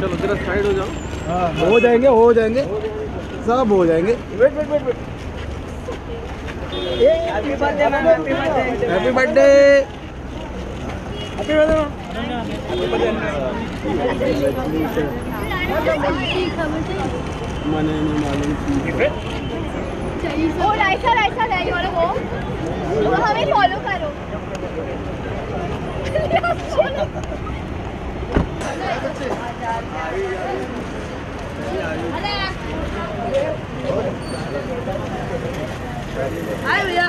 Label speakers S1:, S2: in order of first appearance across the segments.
S1: चलो जरा साइड हो जाओ।
S2: हो जाएँगे हो जाएँगे। सब हो जाएँगे।
S1: Wait wait wait wait
S2: happy birthday मैंने नहीं मालूम
S3: वाला वो। वो हमें फॉलो करो।
S4: आए भैया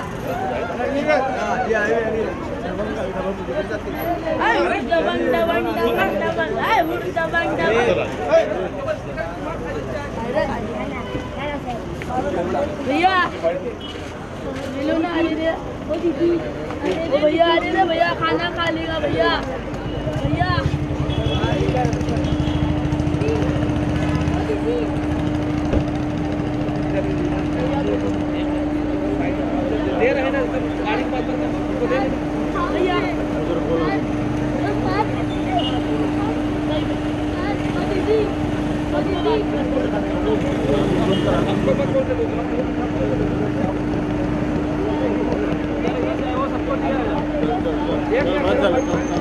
S4: आए हुड़ दबंग दबंग दबंग दबंग आए हुड़ दबंग दबंग भैया मिलो ना अरे रे ओ दीदी ओ भैया अरे रे भैया खाना खा लेगा भैया भैया Gracias.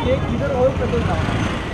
S4: ये किधर और पेट्रोल डालना